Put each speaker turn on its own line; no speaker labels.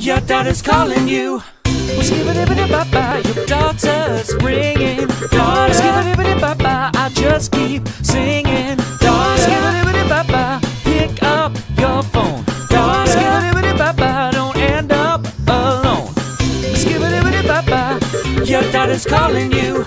Your daughter's calling you. Well, your daughter's ringing. Daughter, I just keep singing. Daughter, pick up your phone. Daughter, don't end up alone. Your daughter's calling you.